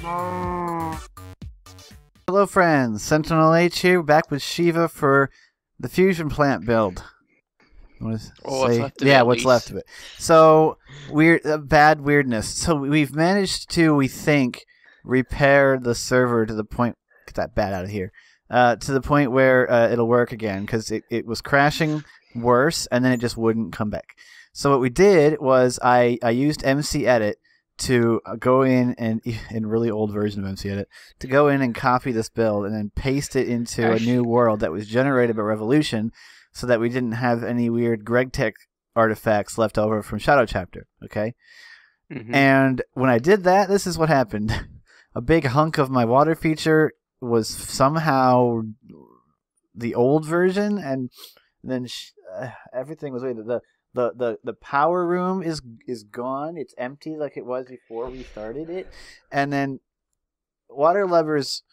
Hello, friends. Sentinal H here, back with Shiva for the fusion plant build. What's what's left of yeah, it, what's Lise? left of it. So weird, uh, bad weirdness. So we've managed to, we think, repair the server to the point. Get that bat out of here. Uh, to the point where uh, it'll work again because it, it was crashing worse and then it just wouldn't come back. So what we did was I, I used MC Edit to uh, go in and in really old version of MC Edit to go in and copy this build and then paste it into a new world that was generated by Revolution so that we didn't have any weird Greg Tech artifacts left over from Shadow Chapter. Okay. Mhm. And when I did that, this is what happened. A big hunk of my water feature was somehow the old version, and then sh- uh, everything was wait the, the the the power room is is gone. It's empty like it was before we started it, and then water levers,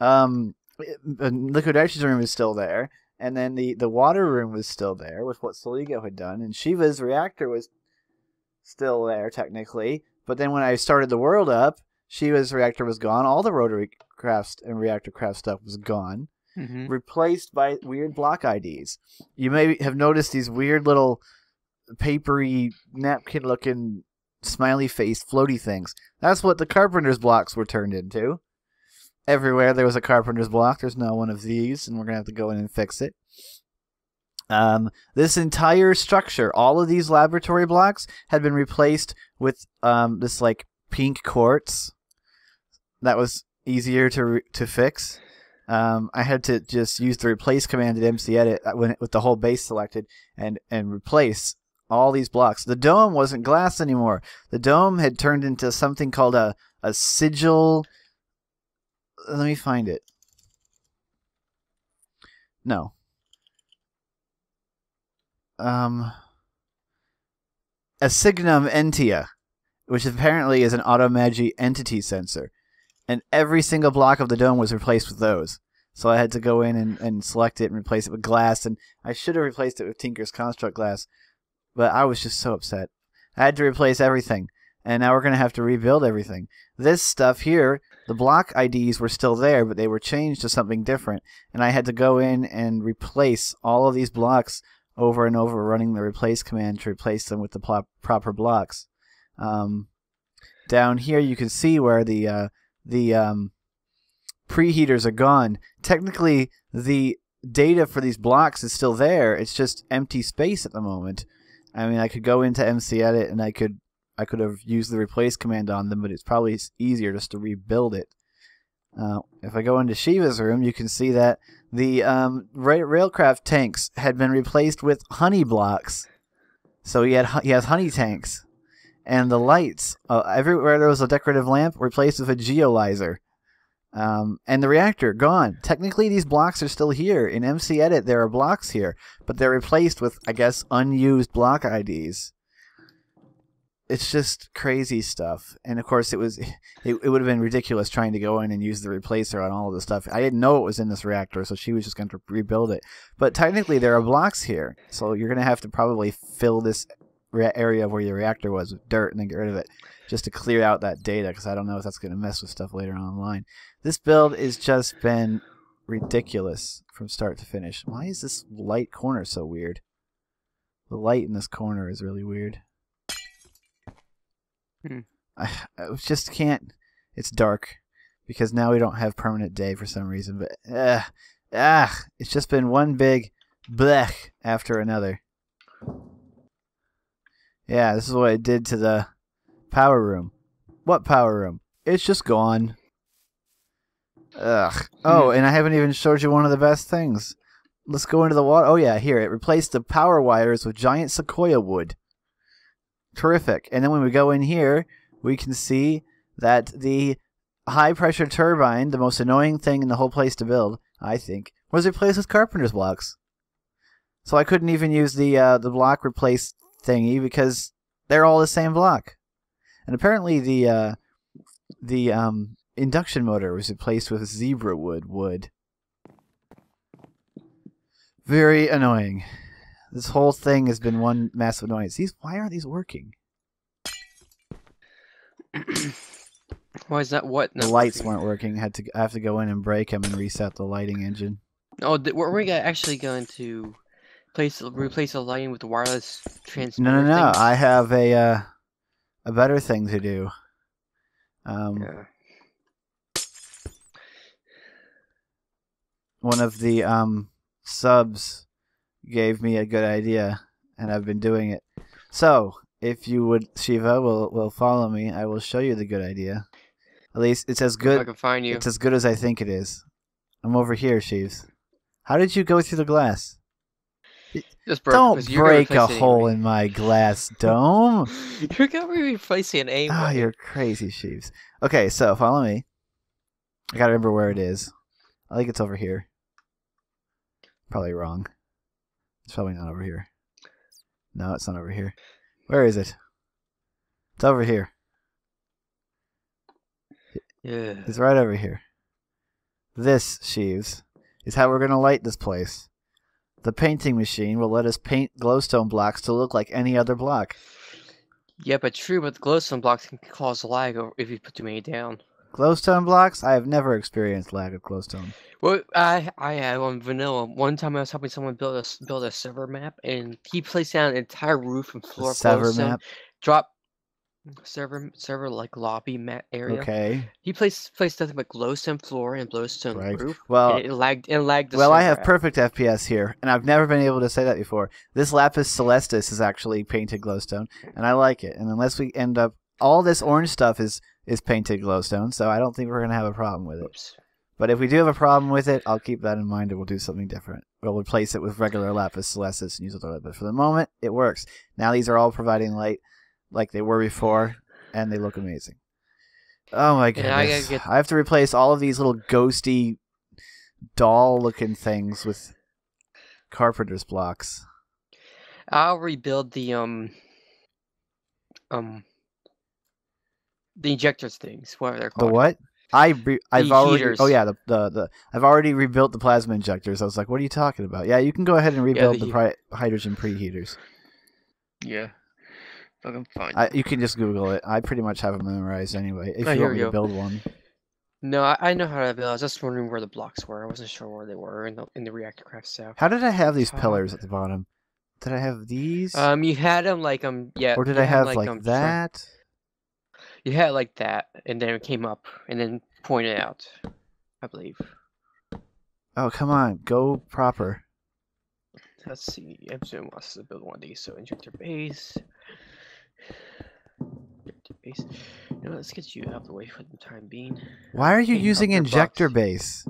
um, uh, liquid nitrogen room is still there, and then the the water room was still there with what Solego had done, and Shiva's reactor was still there technically. But then when I started the world up, Shiva's reactor was gone. All the rotary crafts and reactor craft stuff was gone, Mhm. replaced by weird block IDs. You may have noticed these weird little papery napkin looking smiley face floaty things. That's what the carpenter's blocks were turned into. Everywhere there was a carpenter's block, there's now one of these, and we're gonna have to go in and fix it. Um, this entire structure, all of these laboratory blocks, had been replaced with um, this like pink quartz. That was easier to to fix. Um, I had to just use the replace command at MC Edit uh, when with the whole base selected and and replace all these blocks. The dome wasn't glass anymore. The dome had turned into something called a a sigil. Let me find it. No. Um. A Signum Entia, which apparently is an Automagy entity sensor and every single block of the dome was replaced with those. So I had to go in and, and select it and replace it with glass, and I should have replaced it with Tinker's Construct glass, but I was just so upset. I had to replace everything, and now we're going to have to rebuild everything. This stuff here, the block IDs were still there, but they were changed to something different, and I had to go in and replace all of these blocks over and over, running the replace command to replace them with the proper blocks. Um, down here, you can see where the uh, the um, preheaters are gone. Technically, the data for these blocks is still there. It's just empty space at the moment. I mean, I could go into MC Edit and I could I could have used the replace command on them, but it's probably easier just to rebuild it. Uh, if I go into Shiva's room, you can see that the um, ra- railcraft tanks had been replaced with honey blocks. So he had he has honey tanks, and the lights uh, everywhere there was a decorative lamp replaced with a geolyzer. Um, and the reactor gone. Technically, these blocks are still here in MC Edit. There are blocks here, but they're replaced with, I guess, unused block IDs. It's just crazy stuff. And of course, it was it, it would have been ridiculous trying to go in and use the replacer on all of this stuff. I didn't know it was in this reactor, so she was just going to rebuild it. But technically, there are blocks here, so you're going to have to probably fill this area of where your reactor was with dirt and then get rid of it just to clear out that data because I don't know if that's going to mess with stuff later on line. This build has just been ridiculous from start to finish. Why is this light corner so weird? The light in this corner is really weird. Hmm. I, I just can't. It's dark because now we don't have permanent day for some reason. But uh, ah, it's just been one big blech after another. Yeah, this is what I did to the power room. What power room? It's just gone. Ugh. Oh, and I haven't even showed you one of the best things. Let's go into the water. Oh yeah, here it replaced the power wires with giant sequoia wood. Terrific. And then when we go in here, we can see that the high pressure turbine, the most annoying thing in the whole place to build, I think, was replaced with carpenter's blocks. So I couldn't even use the uh, the block replace thingy because they're all the same block. And apparently the uh, the um, induction motor was replaced with zebra wood wood. Very annoying. This whole thing has been one massive annoyance. These why aren't these working? Why is that? What? The lights weren't working. Had to I have to go in and break them and reset the lighting engine. Oh, we're we actually going to place replace the lighting with wireless transmitter. No, no, no. things? I have a uh, a better thing to do. Um, Yeah. one of the um subs gave me a good idea, and I've been doing it. So, if you would, Shiva, will will follow me. I will show you the good idea. At least it's as If I can find you. It's as good as I think it is. I'm over here, Sheaves. How did you go through the glass? Just broke, Don't break a hole in my glass dome. You're gonna be replacing it anyway. Ah, you're crazy, Sheaves. Okay, so follow me. I gotta remember where it is. I think it's over here. Probably wrong. It's probably not over here. No, it's not over here. Where is it? It's over here. Yeah. It's right over here. This, Sheaves, is how we're gonna light this place. The painting machine will let us paint glowstone blocks to look like any other block. Yeah, but true, but glowstone blocks can cause lag if you put too many down. Glowstone blocks? I have never experienced lag of glowstone. Well, I I had on vanilla. One time I was helping someone build a build a server map, and he placed down an entire roof and floor of sever glowstone. map. Drop server server like lobby area. Okay. He plays placed nothing but glowstone floor and glowstone Right. roof. Well, and it lagged and lagged. The well, I have out. perfect FPS here, and I've never been able to say that before. This lapis celestis is actually painted glowstone, and I like it. And unless we end up, all this orange stuff is is painted glowstone, so I don't think we're gonna have a problem with it. Oops. But if we do have a problem with it, I'll keep that in mind, and we'll do something different. We'll replace it with regular lapis celestis and use it. But for the moment, it works. Now these are all providing light like they were before, and they look amazing. Oh my And I goodness! get- I have to replace all of these little ghosty doll-looking things with carpenter's blocks. I'll rebuild the um um the injectors things, whatever they're The called. what? I re- I've The already heaters. oh yeah the, the the I've already rebuilt the plasma injectors. I was like, what are you talking about? Yeah, you can go ahead and rebuild the the, pri- hydrogen preheaters. Yeah. Fucking fine. I, you can just Google it. I pretty much have it memorized anyway. If Oh, you want me to build one, No, I, I know how to build. It, I was just wondering where the blocks were. I wasn't sure where they were in the in the reactor craft stuff. how did I have these Top. pillars at the bottom? Did I have these, Um, you had them like um yeah. or did I have like, like um, that? You had like that, and then it came up, and then pointed out. I believe. Oh come on, go proper. Let's see. I'm Epson wants to build one of these, so injector base. Injector base. You know, let's get you out of the way for the time being. Why are you using injector box. base?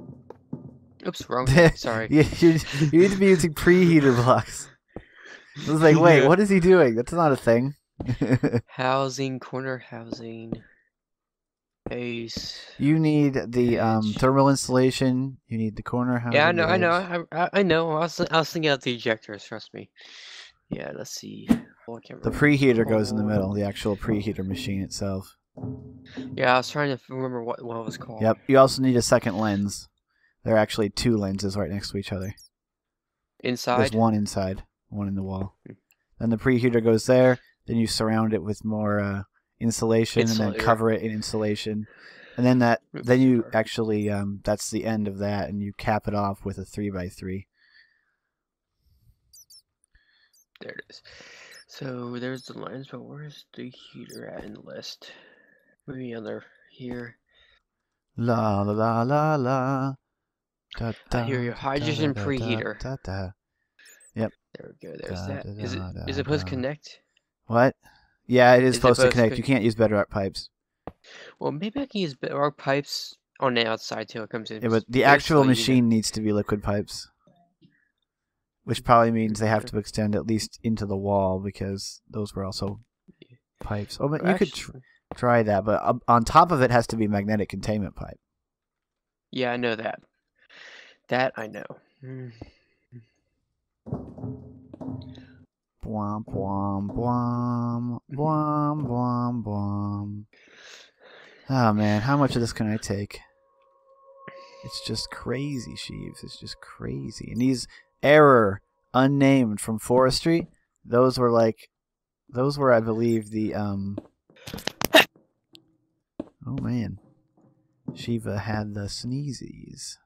Oops, wrong. Sorry. you, you, you need to be using preheater blocks. I was like, wait, Yeah. what is he doing? That's not a thing. Housing, corner housing. Base. you need the um, Edge. thermal insulation. You need the corner housing. Yeah, I know, I know. I, I, I know. I was, I was thinking about the ejectors. Trust me. Yeah, let's see. Oh, The preheater goes in the middle, the actual preheater machine itself. Yeah, I was trying to remember what what it was called. Yep. You also need a second lens. There are actually two lenses right next to each other. Inside. There's one inside, one in the wall. Hmm. Then the preheater goes there. Then you surround it with more uh, insulation, and then cover it in insulation. And then that, then you actually, um, that's the end of that, and you cap it off with a three by three. There it is. So there's the lines, but where's the heater at in the list? Maybe under here. La la la la la. Da, I hear you. Hydrogen da, da, preheater. Da, da. There we go. There's Da, that. da, Is it da, is it da, supposed to connect? What? Yeah, it is Is supposed to supposed to connect. con- You can't use bedrock pipes. Well, maybe I can use be- our pipes on the outside till it comes in. Yeah, but the actual machine needs to be liquid pipes, which probably means they have to extend at least into the wall because those were also pipes. Oh, but you could tr- try that, but on top of it has to be magnetic containment pipe. Yeah, I know that. That I know. Mm. Bwom bwom bwom bwom bwom bwom. Oh man, how much of this can I take? It's just crazy, Sheaves. It's just crazy. And these error unnamed from forestry, those were like, those were I believe the um. Oh man. Shiva had the sneezies.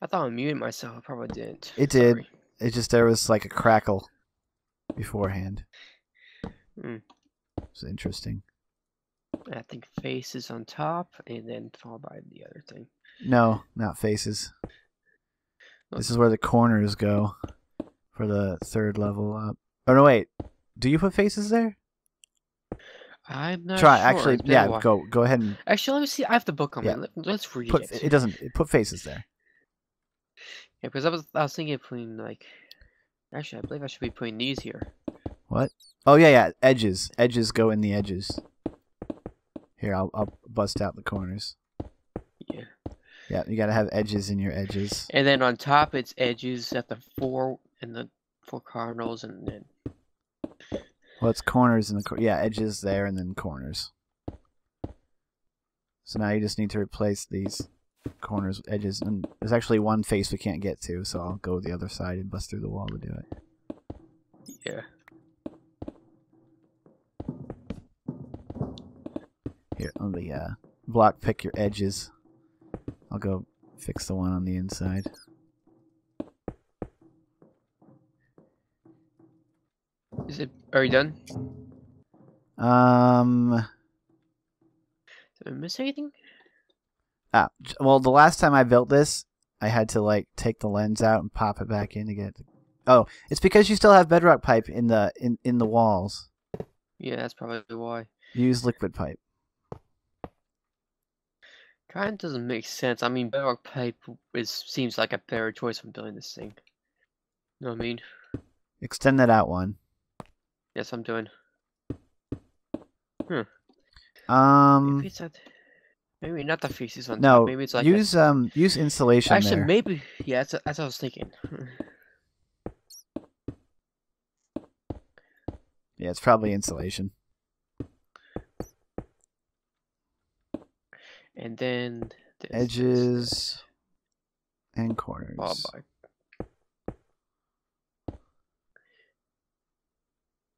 I thought I muted myself. I probably didn't. It did. Sorry. It just there was like a crackle beforehand. Mm. It's interesting. I think faces on top, and then followed by the other thing. No, not faces. This is where the corners go for the third level up. Oh no, wait. Do you put faces there? I'm not Try sure. actually. It's been a Yeah, go go ahead and Actually, let me see. I have the book on Yeah. me. Let, let's read put. it. It doesn't put faces there. Yeah, because I was I was thinking of putting like. Actually, I believe I should be putting these here. What? Oh yeah, yeah. Edges. Edges go in the edges. Here, I'll I'll bust out the corners. Yeah. Yeah, you gotta have edges in your edges. And then on top, it's edges at the four and the four cardinals, and then Well, it's corners in the cor- yeah edges there and then corners. So now you just need to replace these corners edges, and there's actually one face we can't get to, so I'll go the other side and bust through the wall to do it. yeah. Here, on the uh, block, pick your edges. I'll go fix the one on the inside. Is it? Are you done? Um, Did I miss anything? ah, well, the last time I built this, I had to like take the lens out and pop it back in to get. Oh, it's because you still have bedrock pipe in the in in the walls. Yeah, that's probably why. Use liquid pipe. Kind of doesn't make sense. I mean, bedrock pipe is seems like a better choice when building this thing. You know what I mean? Extend that out one. Yes, I'm doing. Hmm. Um, Maybe not. Maybe not the faces on no. top. Maybe it's like a- use um use insulation Actually, there. maybe. Yeah, that's, that's what I was thinking. Yeah, it's probably insulation. And then this, this, this. Edges and corners. Followed by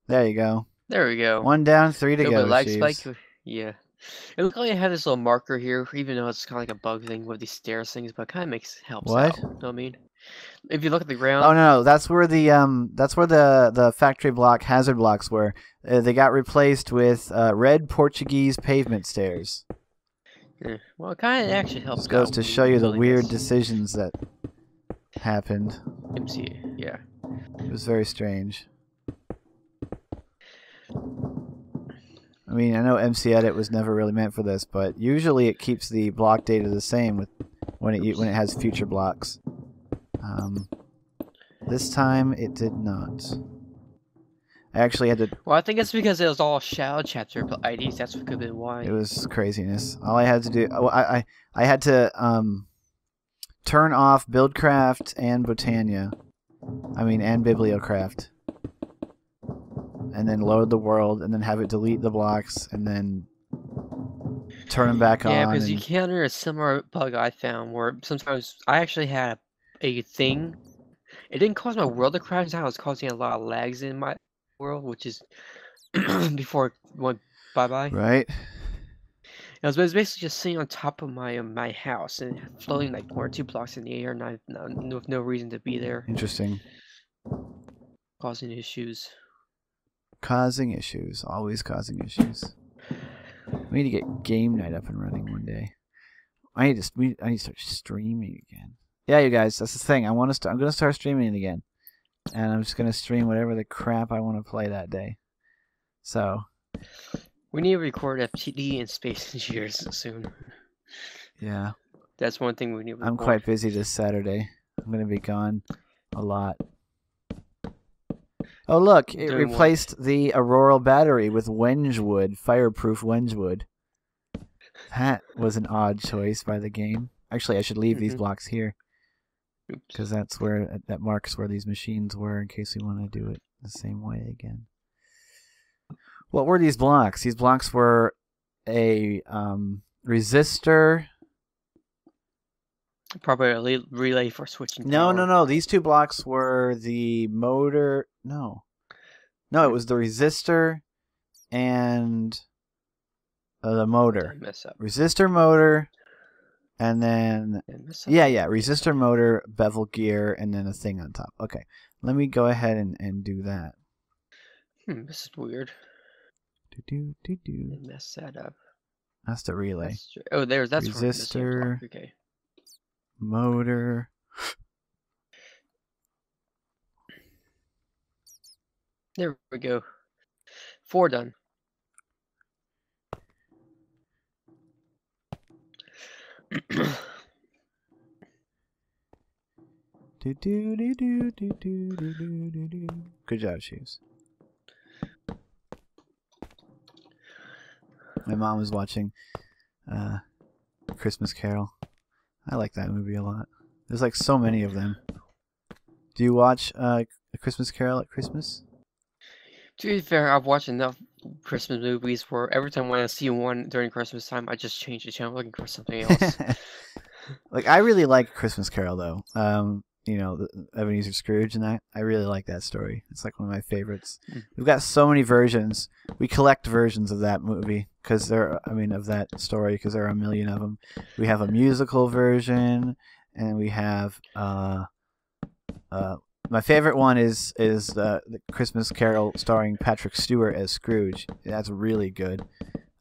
There you go. There we go. One down, three to Little go. of lag spike. Yeah. It looks like I have this little marker here, even though it's kind of like a bug thing with these stairs things, but it kind of makes helps What? out. You know what I mean? If you look at the ground, Oh no, no, that's where the um, that's where the the factory block hazard blocks were. Uh, they got replaced with uh, red Portuguese pavement stairs. Eh, well, it kind of actually helps. This goes to show you the weird decisions that happened. MCA, yeah. It was very strange. I mean, I know MC Edit was never really meant for this, but usually it keeps the block data the same with when it when it has future blocks. Um, this time it did not. I actually had to. Well, I think it's because it was all shadow chapter IDs. That's what could have been why. It was craziness. All I had to do, oh, I I, I had to um, turn off Buildcraft and Botania. I mean, and Bibliocraft. And then load the world, and then have it delete the blocks, and then turn them back yeah, on. Yeah, because you and- counter a similar bug I found where sometimes I actually had a thing. It didn't cause my world to crash down. It was causing a lot of lags in my world, which is before it went bye bye. Right? I was, basically just sitting on top of my my house and floating like one or two blocks in the air, not, not with no reason to be there, Interesting. causing issues. Causing issues. Always causing issues. We need to get game night up and running one day. I need to. We, I need to start streaming again. Yeah, you guys. That's the thing. I want to. I'm gonna start streaming again, and I'm just gonna stream whatever the crap I want to play that day. So We need to record FTD and Space Engineers soon. yeah, That's one thing we need. To I'm quite busy this Saturday. I'm gonna be gone a lot. Oh look! It Doing what? replaced the Auroral battery with Wengewood, fireproof Wengewood. That was an odd choice by the game. Actually, I should leave these Mhm. blocks here. Because that's where that marks where these machines were in case we want to do it the same way again. What were these blocks? These blocks were a um, resistor. Probably a relay for switching. No, power. no, no. These two blocks were the motor. No, no, it was the resistor and uh, the motor, resistor motor, and then Did I mess up? yeah, yeah, resistor motor, bevel gear, and then a thing on top. Okay, let me go ahead and, and do that. Hmm, this is weird. Do do do do. I messed that up. That's the relay. That's oh, there's that's where this whole Resistor. Okay. Motor. There we go. Four done. Do do do do do do do do do. Good job, shoes. My mom was watching uh, Christmas Carol. I like that movie a lot. There's like so many of them. Do you watch uh, A Christmas Carol at Christmas? To be fair, I've watched enough Christmas movies where every time when I see one during Christmas time, I just change the channel looking for something else. like I really like Christmas Carol though. Um, you know, the, Ebenezer Scrooge and that. I really like that story. It's like one of my favorites. Mm. We've got so many versions. We collect versions of that movie because there. I mean, of that story because there are a million of them. We have a musical version, and we have. Uh, uh, my favorite one is is uh, the Christmas Carol starring Patrick Stewart as Scrooge. That's really good.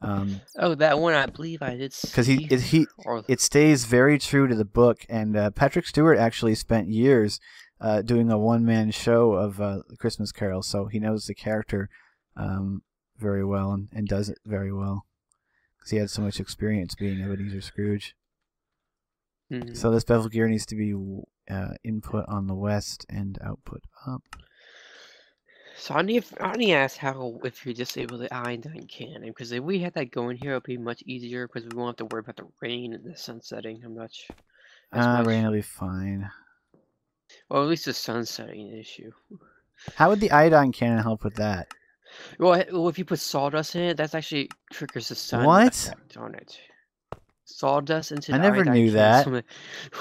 Um, oh, that one I believe I did see. because he it, he it stays very true to the book, and uh, Patrick Stewart actually spent years uh, doing a one man show of uh, Christmas Carol, so he knows the character um, very well and, and does it very well because he had so much experience being Ebenezer Scrooge. Mhm. So this bevel gear needs to be uh, input on the west and output up. So I need I need to ask how if you disable the iodine cannon because if we had that going here, it'd be much easier because we won't have to worry about the rain and the sun setting. I'm not sure. as Ah, much. rain will be fine. Well, at least the sun setting issue. How would the iodine cannon help with that? Well, well, if you put sawdust in it, that actually triggers the sun What? effect on it. Sawdust into I never knew that.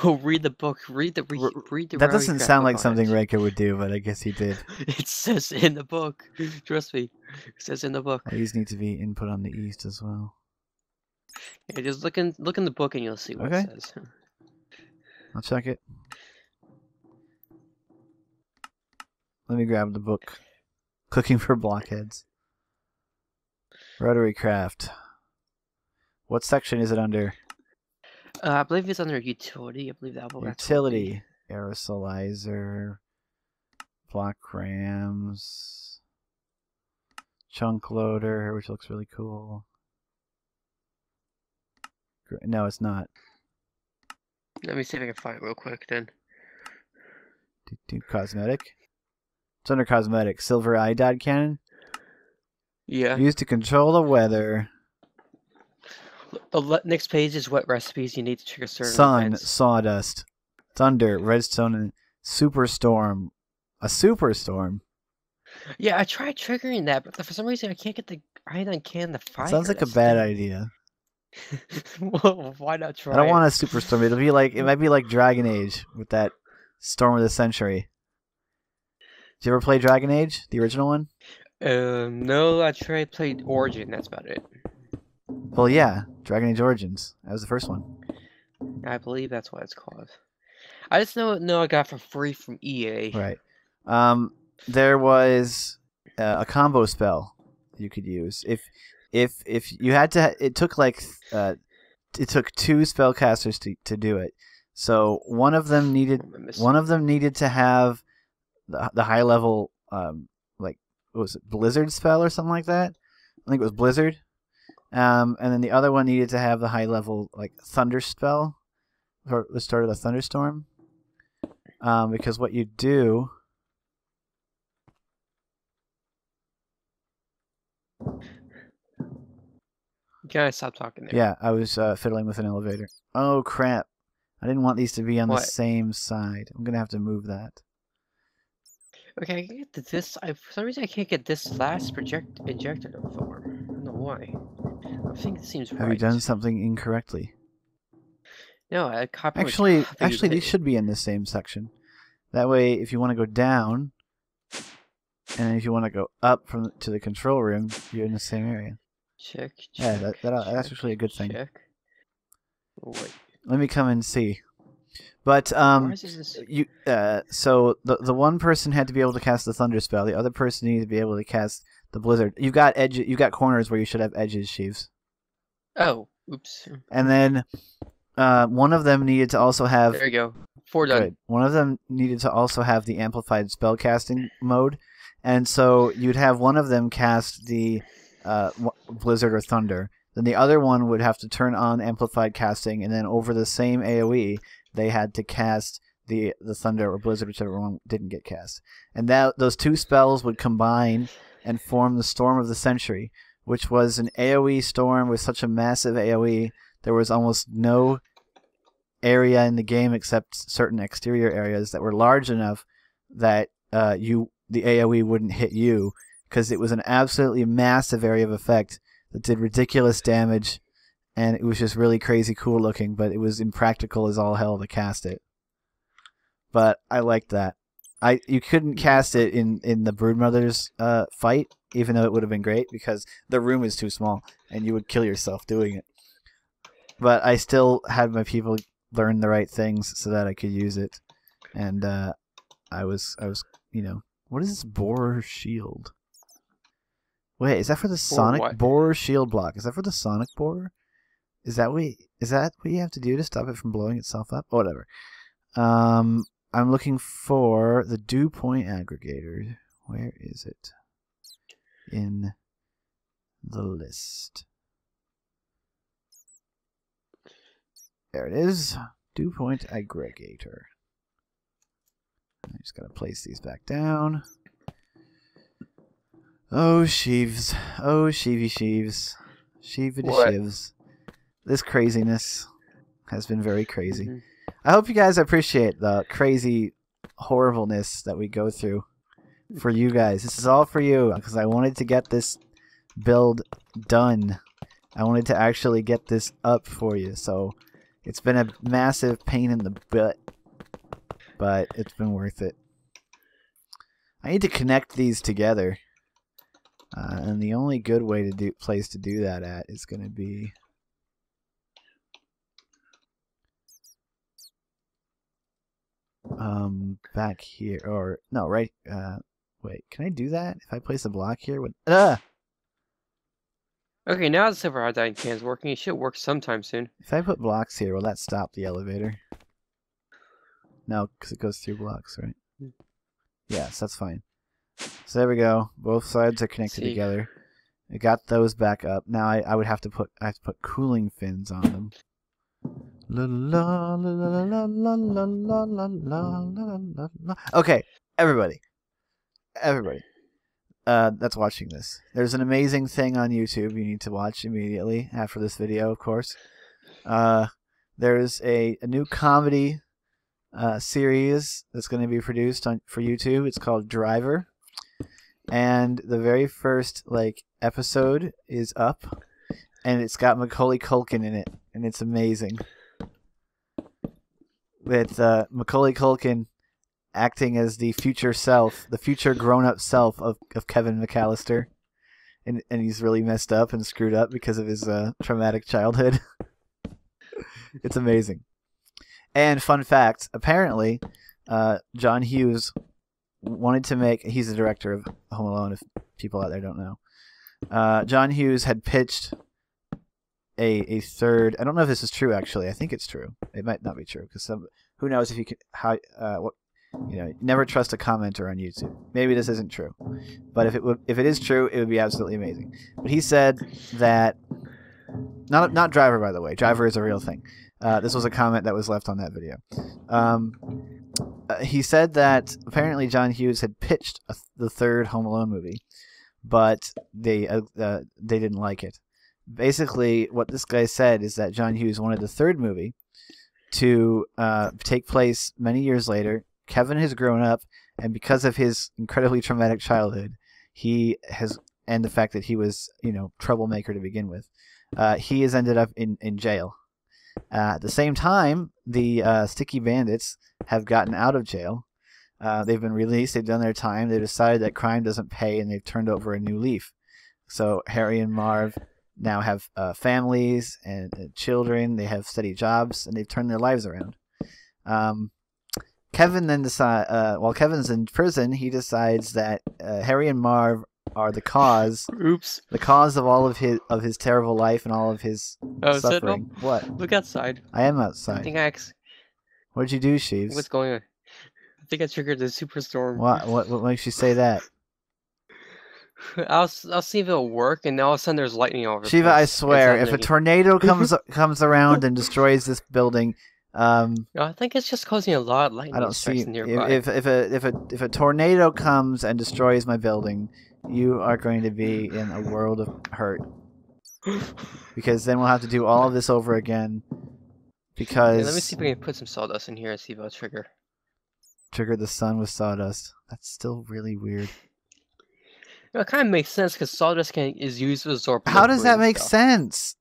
Well, read the book. Read the re- R- read the. That doesn't sound like something. Reika would do, but I guess he did. It says in the book. Trust me, it says in the book. These need to be input on the east as well. Yeah, just look in look in the book and you'll see what Okay. it says. I'll check it. Let me grab the book. Cooking for Blockheads. Rotary Craft. What section is it under? Uh, I believe it's under utility. I believe that will Utility. Aerosolizer. Block rams. Chunk loader, which looks really cool. No, it's not. Let me see if I can find it real quick then. Do, do cosmetic. It's under cosmetic. Silver iodide cannon. Yeah. Used to control the weather. The next page is what recipes you need to trigger certain Sun, events. sawdust, thunder, redstone, and superstorm. A superstorm. Yeah, I tried triggering that, but for some reason I can't get the iodine can the fire. Sounds like a bad the idea. well, why not try? I don't it? want a superstorm. It'll be like it might be like Dragon Age with that storm of the century. Did you ever play Dragon Age, the original one? Um, no, I tried played Origin. That's about it. Well, yeah, Dragon Age Origins. That was the first one. I believe that's what it's called. I just know know I got for free from EA. Right. Um, there was uh, a combo spell you could use if if if you had to. It took like uh, it took two spellcasters to to do it. So one of them needed What am I missing? one of them needed to have the the high level um like what was it blizzard spell or something like that. I think it was blizzard. Um, and then the other one needed to have the high level like thunder spell, or the start of the thunderstorm. Um, because what you do You gotta stop talking there. Yeah, I was uh, fiddling with an elevator. Oh crap! I didn't want these to be on What? the same side. I'm gonna have to move that. Okay, I can get this. I, for some reason, I can't get this last project injector to form. I don't know why. I think it seems Have right. you done something incorrectly? No, I copied. Actually, actually, these should be in the same section. That way, if you want to go down, and if you want to go up from to the control room, you're in the same area. Check. check Yeah, that, that, that's actually a good thing. Check. Wait. Let me come and see. But um, you uh, so the the one person had to be able to cast the thunder spell. The other person needed to be able to cast the blizzard. You've got edge. You've got corners where you should have edges, Sheaves. Oh, oops. And then uh, one of them needed to also have There you go. Four done. Good. One of them needed to also have the amplified spellcasting mode, and so you'd have one of them cast the uh, blizzard or thunder. Then the other one would have to turn on amplified casting, and then over the same AOE, they had to cast the the thunder or blizzard, whichever one didn't get cast. And that those two spells would combine and form the storm of the century, which was an AOE storm with such a massive AOE. There was almost no area in the game except certain exterior areas that were large enough that uh, you the AOE wouldn't hit you because it was an absolutely massive area of effect that did ridiculous damage and it was just really crazy cool looking but it was impractical as all hell to cast it but I liked that I you couldn't cast it in in the Broodmothers uh, fight even though it would have been great because the room is too small and you would kill yourself doing it but I still had my people learn the right things so that I could use it. And uh, I was, I was, you know, what is this borer shield? Wait, is that for the sonic what? borer shield block? Is that for the sonic borer? Is that what? Is that what you have to do to stop it from blowing itself up? Oh, whatever. Um, I'm looking for the dew point aggregator. Where is it? In the list. There it is. Dew point aggregator. I just gotta place these back down. Oh, sheaves. Oh, sheavy sheaves. Sheavy What? shivs. This craziness has been very crazy. Mhm. I hope you guys appreciate the crazy horribleness that we go through for you guys. This is all for you because I wanted to get this build done. I wanted to actually get this up for you. So it's been a massive pain in the butt, but it's been worth it. I need to connect these together. Uh, and the only good way to do place to do that at is going to be um back here or no right uh wait can i do that? If i place a block here with uh Okay, now the silver iodine can. Is working. It should work sometime soon. if i put blocks here will that stop the elevator? No because it goes through blocks right? Hmm. yes that's fine. So there we go. Both sides are connected together. I got those back up. Now I, I would have to put i have to put cooling fins on them Okay, everybody, everybody, uh, that's watching this. There's an amazing thing on YouTube you need to watch immediately after this video, of course. Uh, there's a, a new comedy uh, series that's going to be produced on for YouTube. It's called Driver, and the very first like episode is up, and it's got Macaulay Culkin in it, and it's amazing with uh, Macaulay Culkin acting as the future self, the future grown-up self of, of Kevin McAllister, and and he's really messed up and screwed up because of his uh, traumatic childhood. it's amazing. And fun fact: apparently, uh, John Hughes wanted to make. He's the director of Home Alone. If people out there don't know, uh, John Hughes had pitched a a third. I don't know if this is true. Actually, I think it's true. It might not be true because some who knows if you can how uh, what you know. Never trust a commenter on YouTube. Maybe this isn't true, but if it if it is true, it would be absolutely amazing. But he said that not not driver by the way. Driver is a real thing. Uh, this was a comment that was left on that video. Um, uh, he said that apparently John Hughes had pitched a, the third Home Alone movie, but they uh, uh, they didn't like it basically what this guy said is that John Hughes wanted the third movie to uh, take place many years later. Kevin has grown up, and because of his incredibly traumatic childhood, he has, and the fact that he was, you know, troublemaker to begin with, uh, he has ended up in in jail. Uh, at the same time, the uh, Sticky Bandits have gotten out of jail. Uh, they've been released. They've done their time. They decided that crime doesn't pay, and they've turned over a new leaf. So Harry and Marv now have uh, families and uh, children. They have steady jobs, and they've turned their lives around. Um, Kevin then decides, uh, while Kevin's in prison, he decides that uh, Harry and Marv are the cause Oops. the cause of all of his of his terrible life and all of his Oh, is that suffering. What? Look outside. I am I outside. think I. Ex- What'd you do, Sheaves? what's going on? I think I triggered the superstorm. What, what what makes you say that? I'll I'll see if it'll work, and all of a sudden there's lightning all over. Shiva, I swear, if a tornado comes comes around and destroys this building, um, I think it's just causing a lot of lightning I don't strikes see nearby. if, if if a if a if a tornado comes and destroys my building, you are going to be in a world of hurt because then we'll have to do all of this over again because Yeah, let me see if we can put some sawdust in here and see if it'll trigger. trigger the sun with sawdust. That's still really weird. No, it kind of makes sense because sawdust can is used to absorb. How does that make stuff. sense?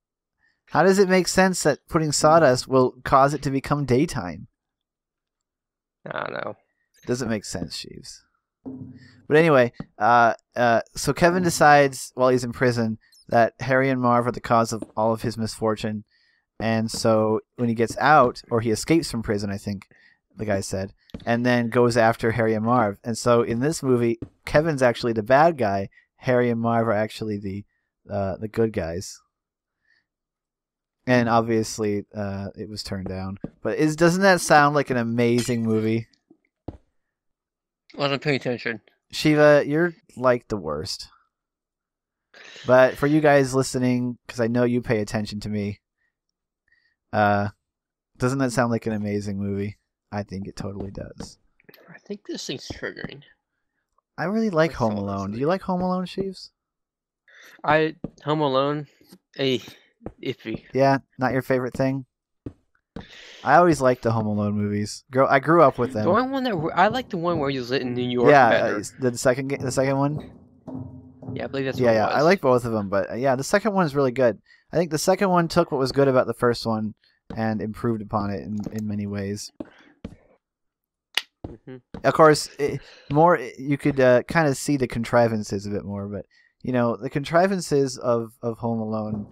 How does it make sense that putting sawdust will cause it to become daytime? I don't know. Doesn't make sense, Sheaves. But anyway, uh, uh, so Kevin decides while he's in prison that Harry and Marv are the cause of all of his misfortune, and so when he gets out, or he escapes from prison, I think the guy said, and then goes after Harry and Marv. And so in this movie, Kevin's actually the bad guy. Harry and Marv are actually the uh, the good guys. And obviously, uh, it was turned down. But is doesn't that sound like an amazing movie? I wasn't paying attention. Shiva, you're like the worst. But for you guys listening, because I know you pay attention to me, uh, doesn't that sound like an amazing movie? I think it totally does. I think this thing's triggering. I really like Home Alone. Do you like Home Alone, Sheaves? I Home Alone, a iffy. Yeah, not your favorite thing. I always liked the Home Alone movies. Girl, I grew up with them. The one that I like the one where you lit in New York. yeah, uh, the second the second one. yeah, I believe that's yeah, yeah, I like both of them, but uh, yeah, the second one is really good. I think the second one took what was good about the first one and improved upon it in, in many ways. Mhm. Of course, it, more you could uh, kind of see the contrivances a bit more, but you know the contrivances of, of Home Alone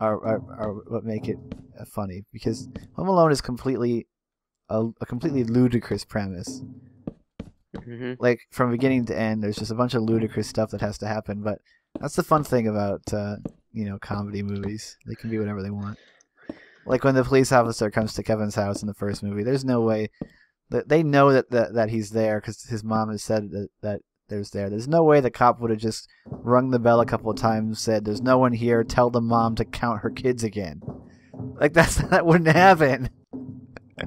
are, are are what make it uh, funny because Home Alone is completely a, a completely ludicrous premise. Mhm. Like from beginning to end, there's just a bunch of ludicrous stuff that has to happen. But that's the fun thing about uh, you know comedy movies; they can be whatever they want. Like when the police officer comes to Kevin's house in the first movie, there's no way they know that that, that he's there because his mom has said that that there's there. There's no way the cop would have just rung the bell a couple of times, and said, "There's no one here. Tell the mom to count her kids again." Like that's that wouldn't happen.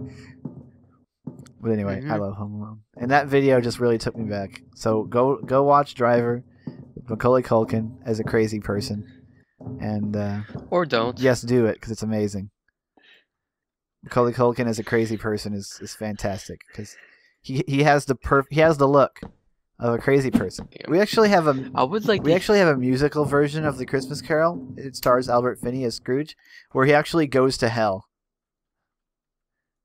But anyway, I Mhm. love Home Alone, and that video just really took me back. So go go watch Driver, Macaulay Culkin as a crazy person, and uh, Or don't. yes, do it because it's amazing. Macaulay Culkin as a crazy person is, is fantastic because he he has the perf- he has the look of a crazy person. Yeah. We actually have a I would like. we to- actually have a musical version of the Christmas Carol. It stars Albert Finney as Scrooge, where he actually goes to hell.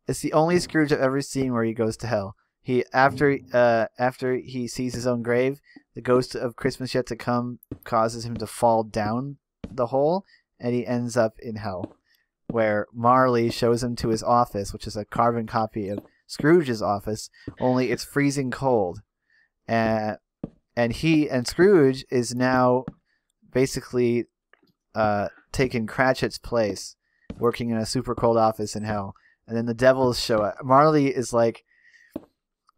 It's the only Scrooge I've ever seen where he goes to hell. He after uh after he sees his own grave, the ghost of Christmas yet to come causes him to fall down the hole, and he ends up in hell, where Marley shows him to his office, which is a carbon copy of Scrooge's office, only it's freezing cold, and and he and Scrooge is now basically uh, taking Cratchit's place, working in a super cold office in hell. And then the devils show up. Marley is like,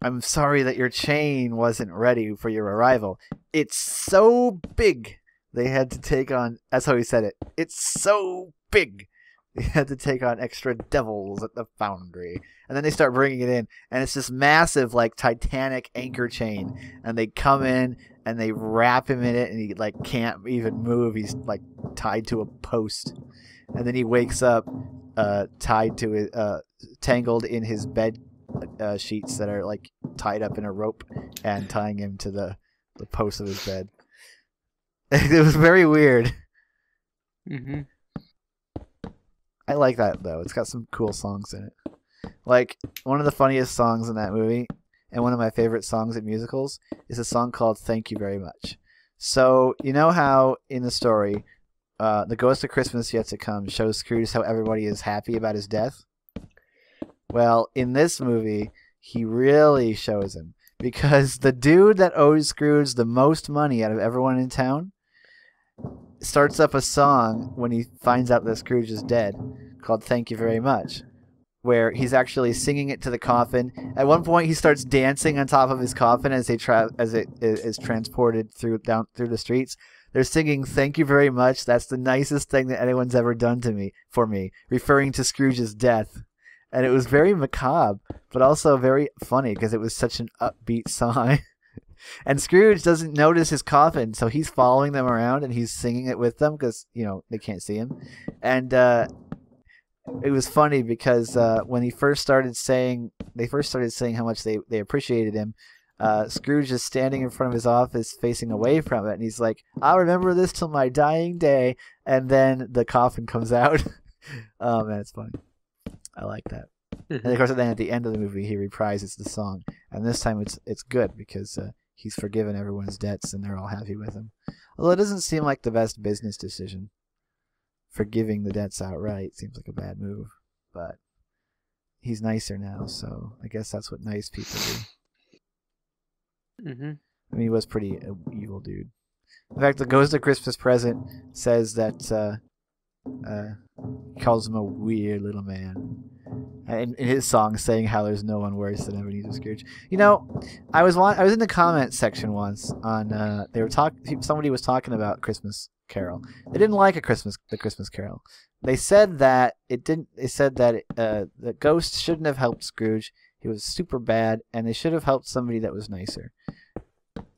"I'm sorry that your chain wasn't ready for your arrival. It's so big they had to take on." That's how he said it. It's so big. They had to take on extra devils at the foundry, and then they start bringing it in, and it's this massive, like Titanic anchor chain, and they come in and they wrap him in it and he like can't even move. He's like tied to a post. And then he wakes up uh tied to it uh tangled in his bed uh, sheets that are like tied up in a rope and tying him to the the post of his bed. It was very weird. Mhm. I like that though it's got some cool songs in it like one of the funniest songs in that movie and one of my favorite songs in musicals is a song called Thank You Very Much. So, you know how in the story, uh, the Ghost of Christmas Yet to Come shows Scrooge how everybody is happy about his death. Well, in this movie, he really shows him because the dude that owes Scrooge the most money out of everyone in town starts up a song when he finds out that Scrooge is dead called Thank You Very Much where he's actually singing it to the coffin. At one point, he starts dancing on top of his coffin as they tra- as it is transported through down through the streets. They're singing "Thank you very much." That's the nicest thing that anyone's ever done to me for me, referring to Scrooge's death. And it was very macabre, but also very funny because it was such an upbeat song. And Scrooge doesn't notice his coffin, so he's following them around and he's singing it with them because you know they can't see him. And uh, it was funny because uh, when he first started saying they first started saying how much they, they appreciated him uh, scrooge is standing in front of his office facing away from it and he's like i'll remember this till my dying day. And then the coffin comes out. Oh man it's funny. I like that. And of course then at the end of the movie he reprises the song. And this time it's it's good because uh, he's forgiven everyone's debts and they're all happy with him although it doesn't seem like the best business decision forgiving the debts outright seems like a bad move, but he's nicer now, so I guess that's what nice people do. Mm-hmm. I mean, he was pretty uh, evil dude. In fact, the Ghost of Christmas Present says that uh, uh, calls him a weird little man. And in his song, saying how there's no one worse than Ebenezer Scrooge. You know, I was I was in the comment section once on uh, they were talk somebody was talking about Christmas Carol. They didn't like a Christmas the Christmas Carol. They said that it didn't. They said that uh, the ghost shouldn't have helped Scrooge. He was super bad, and they should have helped somebody that was nicer.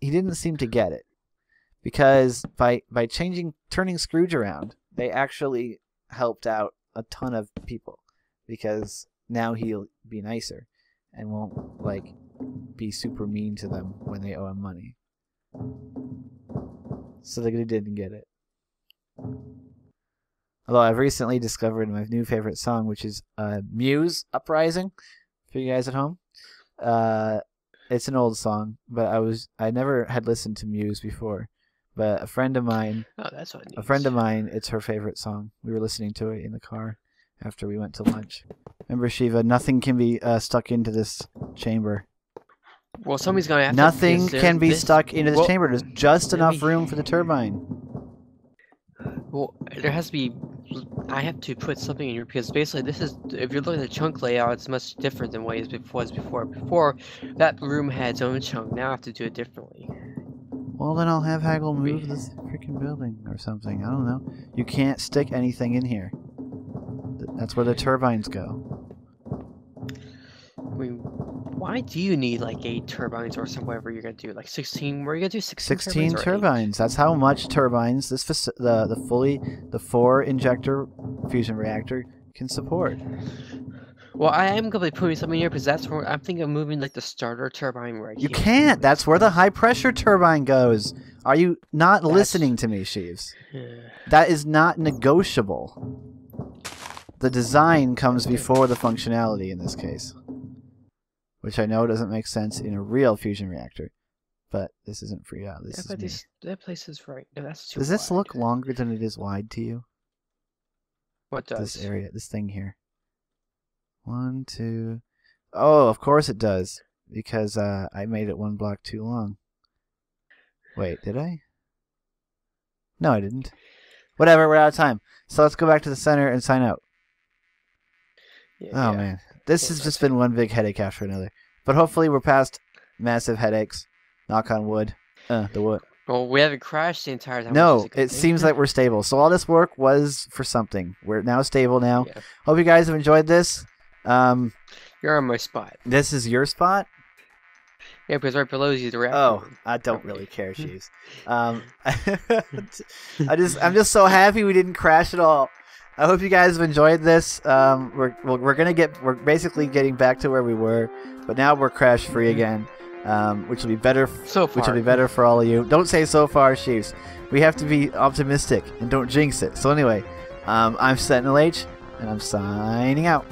He didn't seem to get it because by by changing turning Scrooge around, they actually helped out a ton of people because now he'll be nicer and won't like be super mean to them when they owe him money. So they didn't get it. Although I've recently discovered my new favorite song, which is uh, Muse Uprising for you guys at home. Uh, it's an old song, but I was I never had listened to Muse before. But a friend of mine, Oh, that's what a friend of mine, it's her favorite song. We were listening to it in the car after we went to lunch. Remember, Shiva, nothing can be uh, stuck into this chamber. Well, somebody's gonna have Nothing to. can be this- stuck into this well, chamber. There's just enough me- room for the turbine. Well, there has to be. I have to put something in here because basically this is. If you're looking at the chunk layout, it's much different than what it was before. Before, that room had its own chunk. Now I have to do it differently. Well, then I'll have Haggle move this freaking building or something. I don't know. You can't stick anything in here. That's where the turbines go. I mean, why do you need like eight turbines or some whatever you're gonna do? Like sixteen? Where are you gonna do sixteen? 16 turbines. turbines. That's how much turbines this the the fully the four injector fusion reactor can support. Well, I am gonna be putting something here because that's where I'm thinking of moving like the starter turbine right here. You here. can't. That's where the high pressure turbine goes. Are you not That's- listening to me, Sheaves? Yeah. That is not negotiable. The design comes before the functionality in this case. Which I know doesn't make sense in a real fusion reactor. But this isn't free out. This Yeah, is but this that place is right. No, that's too Does this wide. look longer than it is wide to you? What does? This area, this thing here. One, two. Oh, of course it does. Because uh, I made it one block too long. Wait, did I? No, I didn't. Whatever, we're out of time. So let's go back to the center and sign out. Yeah, Oh yeah. man, this has just been one big headache after another. But hopefully we're past massive headaches. Knock on wood. Uh, the wood. Well, we haven't crashed the entire time. No, it seems like we're stable. So all this work was for something. We're now stable now. Yeah. Hope you guys have enjoyed this. Um, You're on my spot. this is your spot. Yeah, because right below you is the reactor. Oh, room. I don't really care, Sheaves. Um, I just, I'm just so happy we didn't crash at all. I hope you guys have enjoyed this. Um, we're, we're, we're gonna get, we're basically getting back to where we were, but now we're crash free again, um, which will be better, So far. which will be better for all of you. Don't say so far, Sheaves. We have to be optimistic and don't jinx it. So anyway, um, I'm Sentinal H, and I'm signing out.